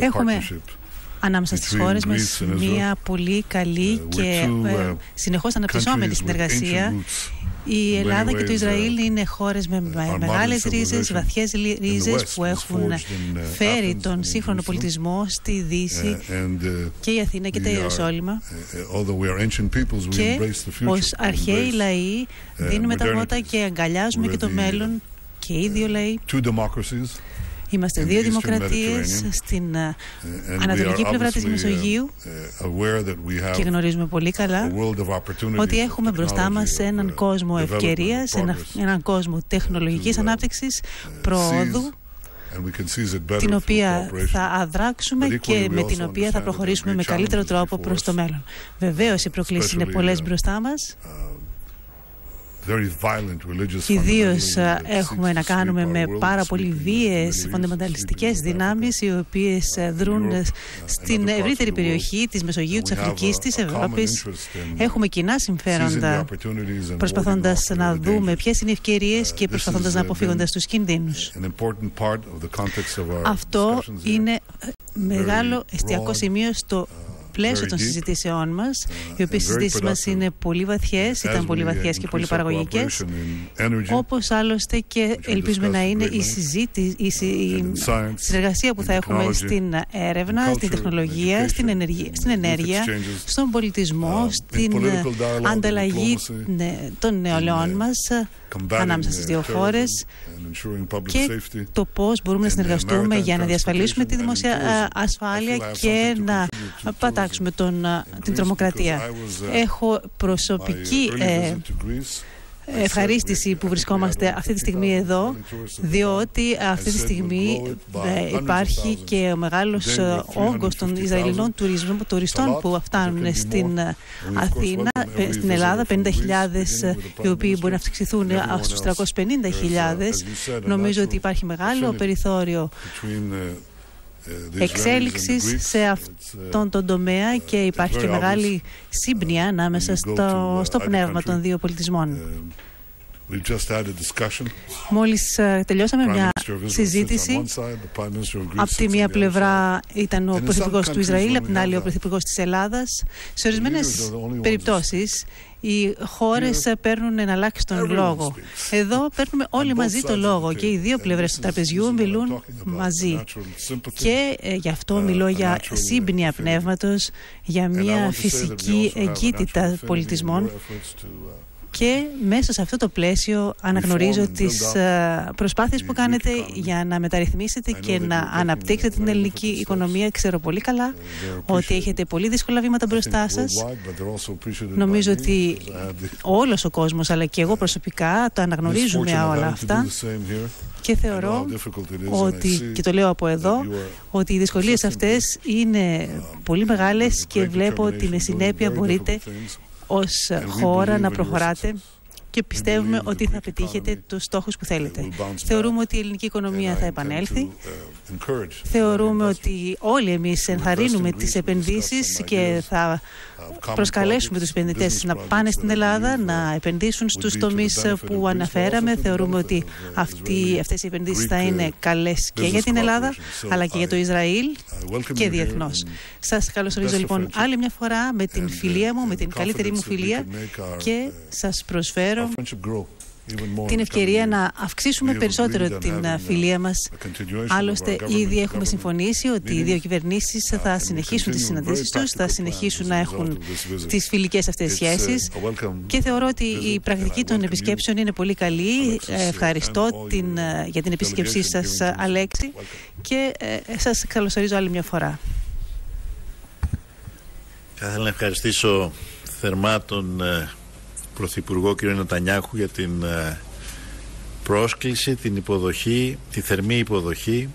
Έχουμε ανάμεσα στις χώρες μας μια πολύ καλή και συνεχώς αναπτυσσόμενη συνεργασία. η Ελλάδα και το Ισραήλ είναι χώρες με μεγάλες ρίζες, βαθιές ρίζες που έχουν φέρει τον σύγχρονο πολιτισμό στη Δύση και η Αθήνα και τα Ιεροσόλυμα και ως αρχαίοι λαοί δίνουμε τα βότα και αγκαλιάζουμε και το μέλλον και οι δύο λαοί Είμαστε δύο δημοκρατίες στην ε, ανατολική πλευρά της Μεσογείου uh, και γνωρίζουμε πολύ καλά ότι έχουμε μπροστά μας έναν κόσμο ευκαιρίας, έναν κόσμο τεχνολογικής ανάπτυξης, προόδου την οποία θα αδράξουμε και με την οποία θα προχωρήσουμε με καλύτερο τρόπο προς το μέλλον. Βεβαίως οι προκλήσεις είναι πολλές uh, μπροστά μας. uh, Ιδίως ε, έχουμε να κάνουμε με πάρα πολύ βίαιες φονταμενταλιστικές δυνάμεις οι οποίες ε, δρούν στην ευρύτερη περιοχή της Μεσογείου, της Αφρικής, της Ευρώπης. Έχουμε κοινά συμφέροντα προσπαθώντας να δούμε ποιες είναι οι ευκαιρίες uh, και προσπαθώντας να αποφύγοντας τους κινδύνους. Αυτό είναι μεγάλο εστιακό σημείο στο πλαίσιο των συζητήσεών μας, οι οποίες συζητήσεις μας είναι πολύ βαθιές, ήταν πολύ βαθιές και πολύ παραγωγικές, όπως άλλωστε και ελπίζουμε να είναι η συζήτηση, η συνεργασία που θα έχουμε στην έρευνα, στην τεχνολογία, στην ενέργεια, στην ενέργεια στον πολιτισμό, στην ανταλλαγή ναι, των νεολαίων μας ανάμεσα στις δύο χώρες και το πώς μπορούμε να συνεργαστούμε για να διασφαλίσουμε τη δημοσία ε, ασφάλεια και να πατάξουμε τον, ε, την τρομοκρατία. Uh, Έχω προσωπική ευχαρίστηση που βρισκόμαστε αυτή τη στιγμή εδώ, διότι αυτή τη στιγμή ε, υπάρχει και ο μεγάλος ε, όγκος των Ισραηλινών τουριστών που φτάνουν στην ε, Αθήνα, στην Ελλάδα, 50.000 οι οποίοι μπορεί να αυξηθούν στους 350.000. Νομίζω ότι υπάρχει μεγάλο περιθώριο εξέλιξης σε αυτόν τον τομέα και υπάρχει και μεγάλη σύμπνοια ανάμεσα στο, στο πνεύμα των δύο πολιτισμών. Μόλις ε, τελειώσαμε μια συζήτηση. Από τη μία πλευρά ήταν ο Πρωθυπουργός του Ισραήλ, από την άλλη ο Πρωθυπουργός της Ελλάδας. Σε ορισμένες περιπτώσεις οι χώρες παίρνουν εναλλάξιστον λόγο. Εδώ παίρνουμε όλοι μαζί το λόγο και οι δύο πλευρές του τραπεζιού μιλούν μαζί. Και ε, γι' αυτό μιλώ για σύμπνοια πνεύματος, για μια φυσική εγκύτητα πολιτισμών και μέσα σε αυτό το πλαίσιο αναγνωρίζω τις ε, προσπάθειες που κάνετε για να μεταρρυθμίσετε και να αναπτύξετε την ελληνική οικονομία. Ξέρω πολύ καλά ότι έχετε πολύ δύσκολα βήματα μπροστά σας. Νομίζω ότι όλος ο κόσμος αλλά και εγώ προσωπικά το αναγνωρίζουμε όλα αυτά. και θεωρώ ότι, και το λέω από εδώ, ότι οι δυσκολίες αυτές είναι πολύ μεγάλες και βλέπω ότι με συνέπεια μπορείτε ως χώρα να προχωράτε και πιστεύουμε ότι θα πετύχετε τους στόχους που θέλετε. Θεωρούμε ότι η ελληνική οικονομία θα επανέλθει. Uh, Θεωρούμε ότι όλοι εμείς ενθαρρύνουμε τις επενδύσεις και θα προσκαλέσουμε τους επενδυτές να πάνε στην Ελλάδα, να επενδύσουν στους τομείς που αναφέραμε. Θεωρούμε ότι αυτοί, αυτές οι επενδύσεις θα είναι καλές και για την Ελλάδα, αλλά και για το Ισραήλ και διεθνώς. Σας καλωσορίζω λοιπόν άλλη μια φορά με την φιλία μου, με την καλύτερη μου φιλία και σας προσφέρω την ευκαιρία να αυξήσουμε περισσότερο την φιλία μας. Άλλωστε, ήδη έχουμε συμφωνήσει ότι οι δύο κυβερνήσεις θα συνεχίσουν τις συναντήσεις τους, θα συνεχίσουν να έχουν τις φιλικές αυτές σχέσεις και θεωρώ ότι η πρακτική των επισκέψεων είναι πολύ καλή. Ευχαριστώ την, για την επισκεψή σας, Αλέξη, και σας καλωσορίζω άλλη μια φορά. Θα ήθελα να ευχαριστήσω θερμά τον Πρωθυπουργό κ. Νατανιάχου για την ε, πρόσκληση, την υποδοχή, τη θερμή υποδοχή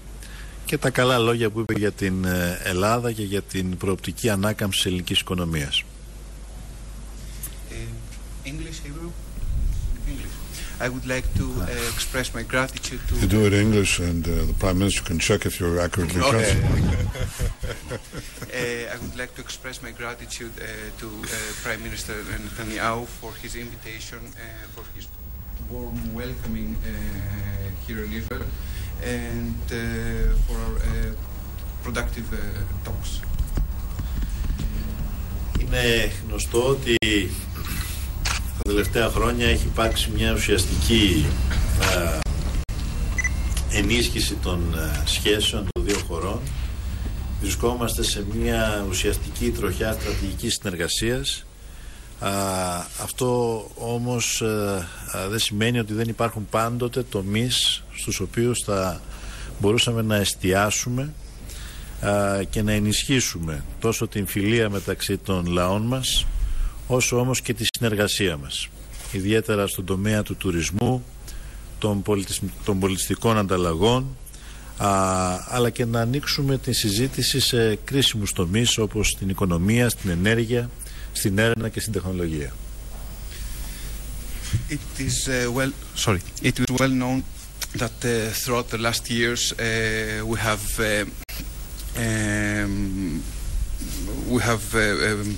και τα καλά λόγια που είπε για την ε, Ελλάδα και για την προοπτική ανάκαμψης της ελληνικής οικονομίας. I would like to uh, express my gratitude to. You do it in English, and uh, the Prime Minister can check if you're accurately okay. translating. uh, I would like to express my gratitude uh, to uh, Prime Minister Netanyahu for his invitation, uh, for his warm welcoming uh, here in Israel, and uh, productive talks. Είναι γνωστό ότι τα τελευταία χρόνια έχει υπάρξει μια ουσιαστική ενίσχυση των σχέσεων των δύο χωρών. Βρισκόμαστε σε μια ουσιαστική τροχιά στρατηγικής συνεργασίας. αυτό όμως δεν σημαίνει ότι δεν υπάρχουν πάντοτε τομείς στους οποίους θα μπορούσαμε να εστιάσουμε και να ενισχύσουμε τόσο την φιλία μεταξύ των λαών μας όσο όμως και τη συνεργασία μας ιδιαίτερα στον τομέα του τουρισμού των, των πολιτιστικών ανταλλαγών αλλά και να ανοίξουμε τη συζήτηση σε κρίσιμους τομείς όπως στην οικονομία, στην ενέργεια, στην έρευνα και στην τεχνολογία. It is uh, well, sorry. It is well known that uh, throughout the last years uh, we have uh, um, we have uh, um,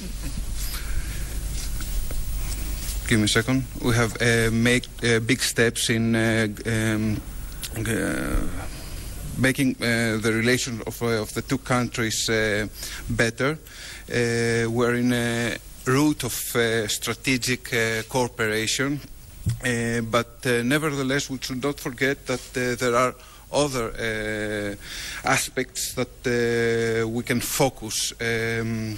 give me a second. We have uh, made uh, big steps in um, making the relation of, of the two countries better. We're in a route of strategic cooperation. Uh, but uh, nevertheless, we should not forget that uh, there are other aspects that we can focus um,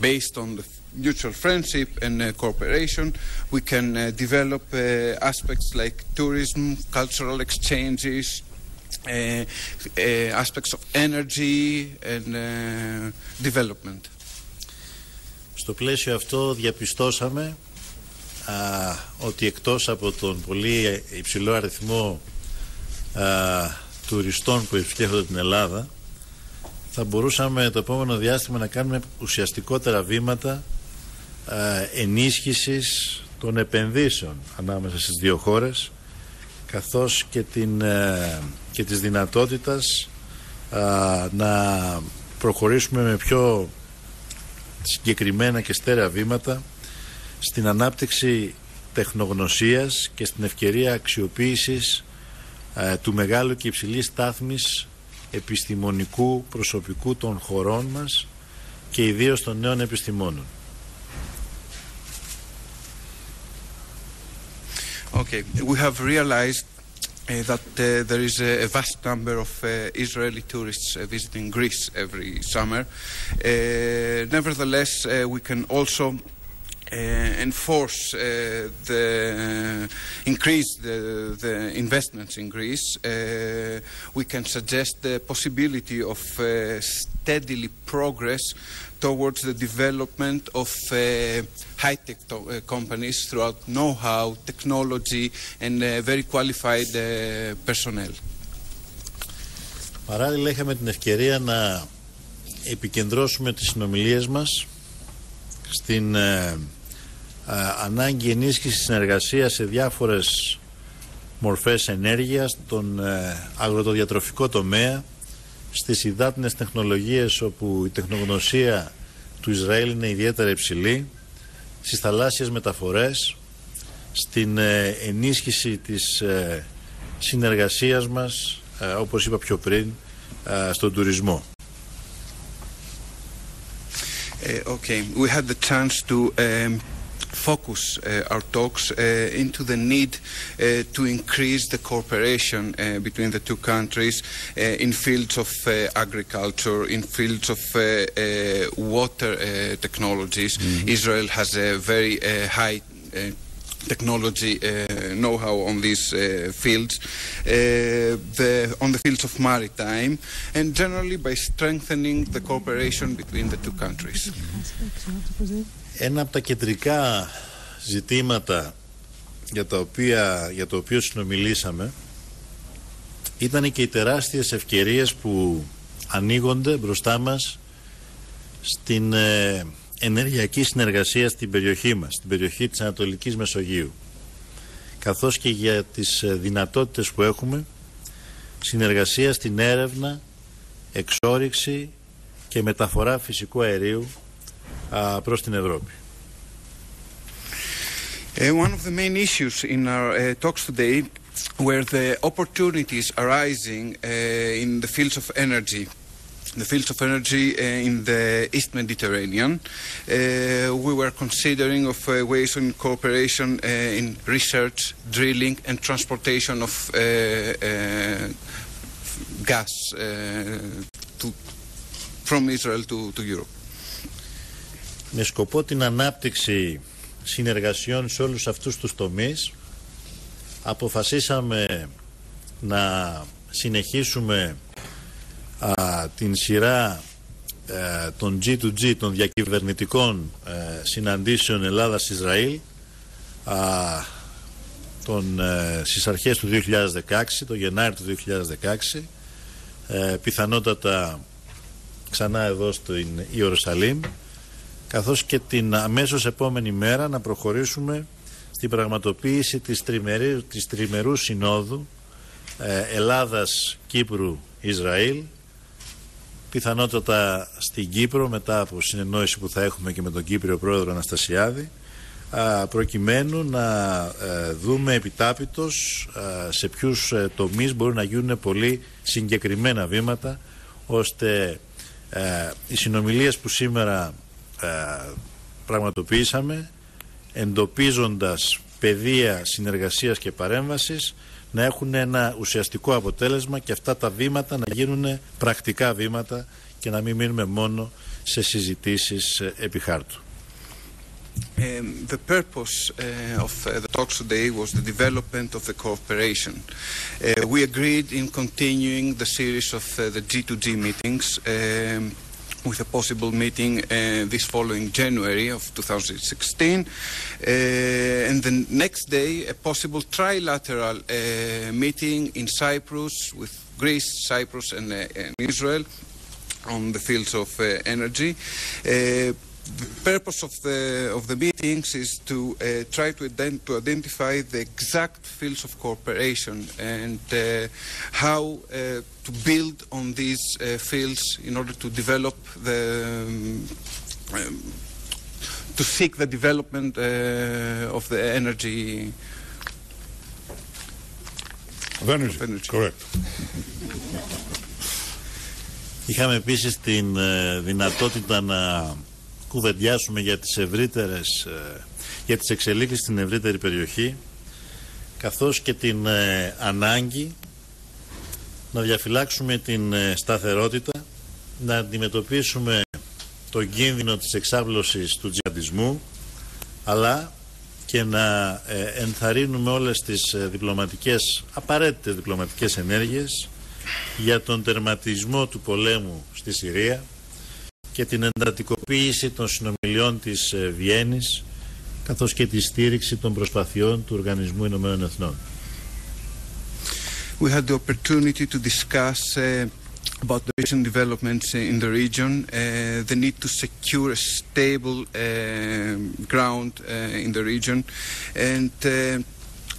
based on the mutual friendship and cooperation. We can develop aspects like tourism, cultural exchanges, aspects of energy and development. Στο πλαίσιο αυτό διαπιστώσαμε α, ότι εκτός από τον πολύ υψηλό αριθμό α, τουριστών που επισκέφτονται την Ελλάδα θα μπορούσαμε το επόμενο διάστημα να κάνουμε ουσιαστικότερα βήματα α, ενίσχυσης των επενδύσεων ανάμεσα στις δύο χώρες καθώς και, την, και της δυνατότητας να προχωρήσουμε με πιο συγκεκριμένα και στέρεα βήματα στην ανάπτυξη τεχνογνωσίας και στην ευκαιρία αξιοποίησης ε, του μεγάλου και υψηλής στάθμης επιστημονικού προσωπικού των χωρών μας και ιδίως των νέων επιστημόνων. Okay, we have realized uh, that uh, there is a, vast number of uh, Israeli tourists uh, visiting Greece every summer. Uh, nevertheless, uh, we can also enforce uh, the increase the, the investments in Greece, uh, we can suggest the possibility of steadily progress towards the development of high-tech companies throughout know-how, technology, and very qualified personnel. Παράλληλα είχαμε την ευκαιρία να επικεντρώσουμε τις συνομιλίες μας στην ανάγκη ενίσχυσης συνεργασίας σε διάφορες μορφές ενέργειας, τον ε, αγροτοδιατροφικό τομέα, στις υδάτινες τεχνολογίες όπου η τεχνογνωσία του Ισραήλ είναι ιδιαίτερα υψηλή, στις θαλάσσιες μεταφορές, στην ε, ενίσχυση της ε, συνεργασίας μας, όπως είπα πιο πριν, στον τουρισμό. okay, we had the chance to um, focus uh, our talks uh, into the need uh, to increase the cooperation between the two countries in fields of agriculture, in fields of water technologies. Mm-hmm. Israel has a very high technology uh, know-how on these uh, fields, uh, the, on the fields of maritime, and generally by strengthening the cooperation between the two countries. Ένα από τα κεντρικά ζητήματα για, τα οποία, για το οποίο συνομιλήσαμε ήταν και οι τεράστιες ευκαιρίες που ανοίγονται μπροστά μας στην ε, ενεργειακή συνεργασία στην περιοχή μας, στην περιοχή της Ανατολικής Μεσογείου καθώς και για τις ε, δυνατότητες που έχουμε συνεργασία στην έρευνα, εξόριξη και μεταφορά φυσικού αερίου προς την Ευρώπη. Uh, one of the main issues in our uh, talks today were the opportunities arising uh, in the fields of energy the fields of energy uh, in the East Mediterranean. Uh, we were considering of uh, ways in cooperation in research, drilling, and transportation of gas to, from Israel to, to Europe. Με σκοπό την ανάπτυξη συνεργασιών σε όλους αυτούς τους τομείς αποφασίσαμε να συνεχίσουμε α, την σειρά ε, των G2G, των διακυβερνητικών ε, συναντήσεων Ελλάδας-Ισραήλ τον, ε, στις αρχές του 2016, το Γενάρη του 2016 ε, πιθανότατα ξανά εδώ στην Ιερουσαλήμ καθώς και την αμέσως επόμενη μέρα να προχωρήσουμε στην πραγματοποίηση της, τριμερή, της τριμερούς συνόδου ε, Ελλάδας, Κύπρου, Ισραήλ πιθανότατα στην Κύπρο μετά από συνεννόηση που θα έχουμε και με τον Κύπριο Πρόεδρο Αναστασιάδη προκειμένου να ε, δούμε επιτάπητος σε ποιους ε, τομείς μπορούν να γίνουν πολύ συγκεκριμένα βήματα ώστε ε, οι συνομιλίες που σήμερα πραγματοποιήσαμε εντοπίζοντας πεδία συνεργασίας και παρέμβασης να έχουν ένα ουσιαστικό αποτέλεσμα και αυτά τα βήματα να γίνουν πρακτικά βήματα και να μην μείνουμε μόνο σε συζητήσεις επί χάρτου. Um, the purpose uh, of uh, the talks today was the development of the cooperation. Uh, we agreed in continuing the series of uh, the G2G meetings um, with a possible meeting uh, this following January of 2016. Uh, and the next day, a possible trilateral uh, meeting in Cyprus with Greece, Cyprus, and, and Israel on the fields of energy the purpose of the of the meetings is to uh, try to, ident to, identify the exact fields of cooperation and uh, how uh, to build on these uh, fields in order to develop the um, um, to seek the development uh, of the energy. Of energy. Of energy. Correct. Είχαμε επίσης την δυνατότητα να κουβεντιάσουμε για τις ευρύτερες, ε, για τις εξελίξεις στην ευρύτερη περιοχή καθώς και την ε, ανάγκη να διαφυλάξουμε την ε, σταθερότητα, να αντιμετωπίσουμε το κίνδυνο της εξάπλωσης του τζιαντισμού αλλά και να ενθαρρύνουμε όλες τις διπλωματικές, απαραίτητες διπλωματικές ενέργειες για τον τερματισμό του πολέμου στη Συρία και την εντατικοποίηση των συνομιλιών της Βιέννης καθώς και τη στήριξη των προσπαθειών του Οργανισμού Ηνωμένων Εθνών. We had the opportunity to discuss uh, about the recent developments in the region, uh, the need to secure a stable uh, ground uh, in the region, and uh,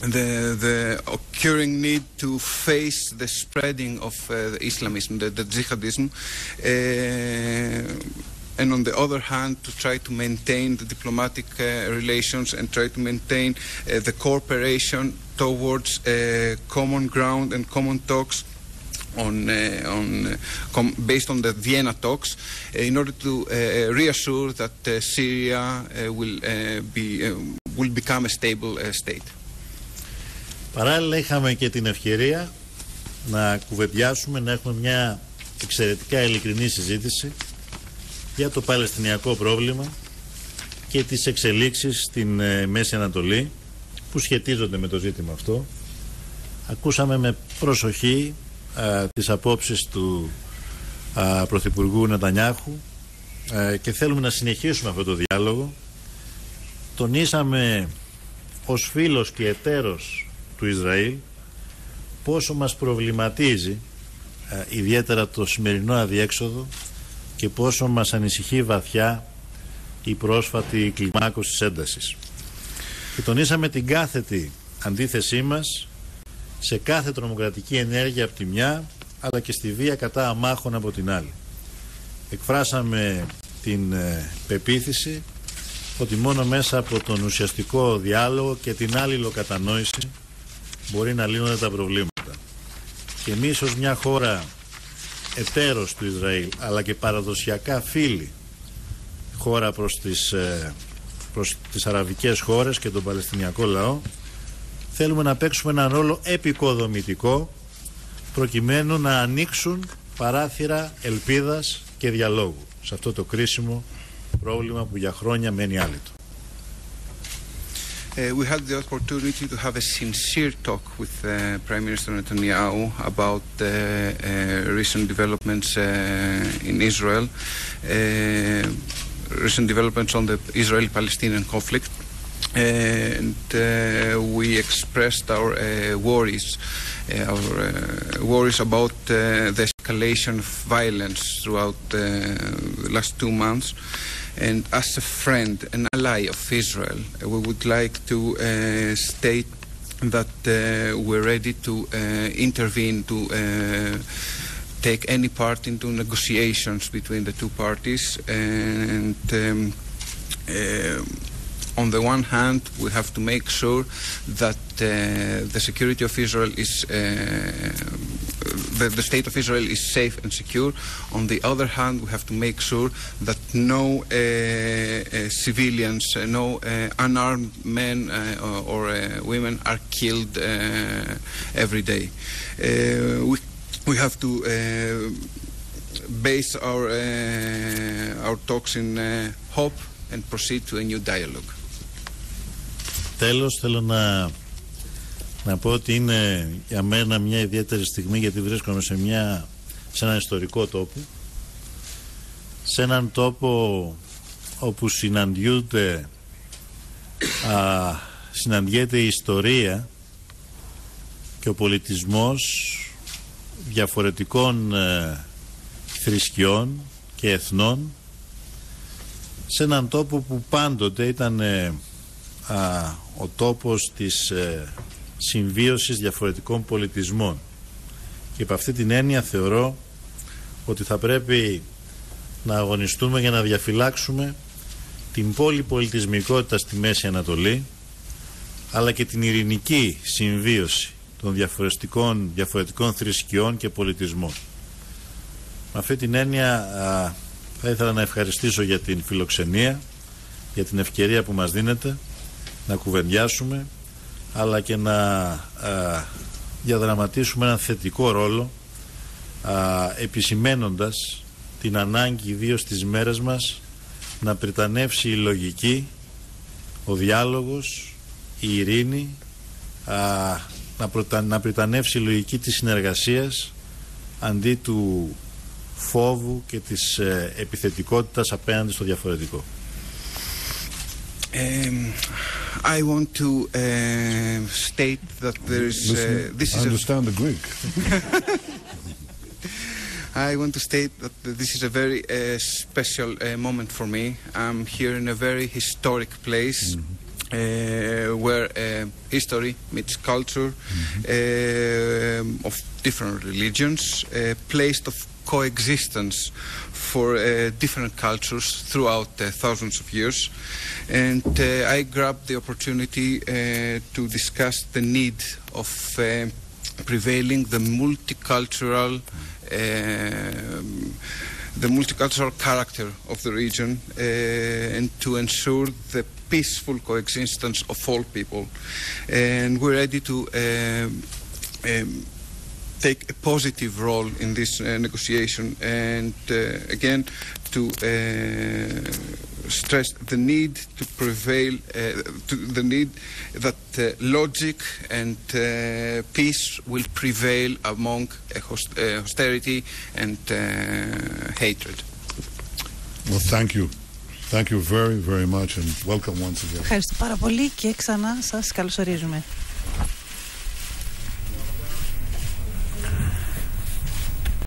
the, the occurring need to face the spreading of uh, Islamism, the, the jihadism, uh, and on the other hand, to try to maintain the diplomatic uh, relations and try to maintain uh, the cooperation towards uh, common ground and common talks on, uh, on uh, based on the Vienna talks uh, in order to reassure that Syria will be will become a stable state. Παράλληλα είχαμε και την ευκαιρία να κουβεντιάσουμε, να έχουμε μια εξαιρετικά ειλικρινή συζήτηση για το Παλαιστινιακό πρόβλημα και τις εξελίξεις στην ε, Μέση Ανατολή που σχετίζονται με το ζήτημα αυτό. Ακούσαμε με προσοχή α, τις απόψεις του α, Πρωθυπουργού Νετανιάχου και θέλουμε να συνεχίσουμε αυτό το διάλογο. Τονίσαμε ως φίλος και εταίρος του Ισραήλ πόσο μας προβληματίζει ε, ιδιαίτερα το σημερινό αδιέξοδο και πόσο μας ανησυχεί βαθιά η πρόσφατη κλιμάκωση της έντασης. Και τονίσαμε την κάθετη αντίθεσή μας σε κάθε τρομοκρατική ενέργεια από τη μια αλλά και στη βία κατά αμάχων από την άλλη. Εκφράσαμε την ε, πεποίθηση ότι μόνο μέσα από τον ουσιαστικό διάλογο και την άλλη μπορεί να λύνονται τα προβλήματα. Και εμείς ως μια χώρα εταίρος του Ισραήλ αλλά και παραδοσιακά φίλοι χώρα προς τις, ε, προς τις αραβικές χώρες και τον Παλαιστινιακό λαό θέλουμε να παίξουμε ένα ρόλο επικοδομητικό προκειμένου να ανοίξουν παράθυρα ελπίδας και διαλόγου σε αυτό το κρίσιμο πρόβλημα που για χρόνια μένει άλυτο. Uh, we had the opportunity to have a sincere talk with uh, Prime Minister Netanyahu about the uh, recent developments uh, in Israel, uh, recent developments on the Israeli-Palestinian conflict. and we expressed our worries, our worries about the escalation of violence throughout the last two months. And as a friend, an ally of Israel, we would like to state that we're ready to intervene to take any part into negotiations between the two parties. And um, uh, on the one hand, we have to make sure that uh, the security of Israel is, uh, the, the, state of Israel is safe and secure. On the other hand, we have to make sure that no uh, uh civilians, uh, no uh, unarmed men or, women are killed every day. we, we have to base our, our talks in hope and proceed to a new dialogue. Τέλος θέλω να, να πω ότι είναι για μένα μια ιδιαίτερη στιγμή γιατί βρίσκομαι σε, μια, σε έναν ιστορικό τόπο. Σε έναν τόπο όπου συναντιούνται α, συναντιέται η ιστορία και ο πολιτισμός διαφορετικών ε, θρησκειών και εθνών. Σε έναν τόπο που πάντοτε ήταν ε, α, ο τόπος της ε, συμβίωσης διαφορετικών πολιτισμών και από αυτή την έννοια θεωρώ ότι θα πρέπει να αγωνιστούμε για να διαφυλάξουμε την πολυπολιτισμικότητα στη Μέση Ανατολή αλλά και την ειρηνική συμβίωση των διαφορετικών, διαφορετικών θρησκειών και πολιτισμών. Με αυτή την έννοια θα ήθελα να ευχαριστήσω για την φιλοξενία, για την ευκαιρία που μας δίνεται να κουβεντιάσουμε αλλά και να α, διαδραματίσουμε έναν θετικό ρόλο α, επισημένοντας την ανάγκη ιδίως στις μέρες μας να πριτανεύσει η λογική, ο διάλογος, η ειρήνη, α, να, προτα, να πριτανεύσει η λογική της συνεργασίας αντί του φόβου και της ε, επιθετικότητας απέναντι στο διαφορετικό. Um, I want to uh, state that there is. Uh, this I is understand a, the Greek. I want to state that this is a very uh, special uh, moment for me. I'm here in a very historic place. Mm -hmm. Where uh, history meets culture mm -hmm. of different religions, a place of coexistence for uh, different cultures throughout uh, thousands of years. And uh, I grabbed the opportunity uh, to discuss the need of uh, prevailing the multicultural um, the multicultural character of the region uh, and to ensure the peaceful coexistence of all people. And we're ready to um, um, take a positive role in this uh, negotiation and again to uh, stress the need to prevail, uh, to the need that uh, logic and uh, peace will prevail among host austerity and hatred. Well, thank you. Thank you very, very much and welcome once again. Ευχαριστώ πάρα πολύ και ξανά σας καλωσορίζουμε.